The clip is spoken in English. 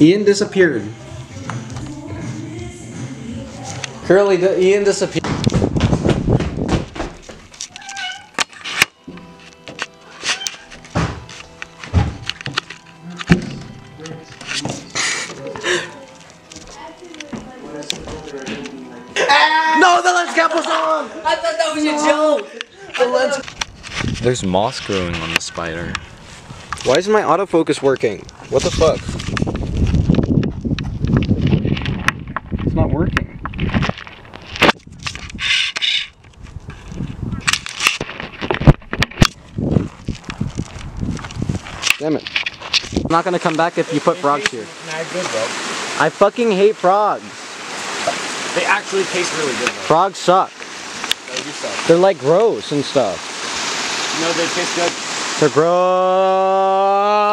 Ian disappeared. Curly, Ian disappeared. No, the lens cap was on! I thought that was a joke. The lens. There's moss growing on the spider. Why isn't my autofocus working? What the fuck? Damn it. I'm not gonna come back if you put frogs here. Nah, good bro. I fucking hate frogs. They actually taste really good though. Frogs suck. No, you suck. They're like gross and stuff. No, they taste good. They're gross.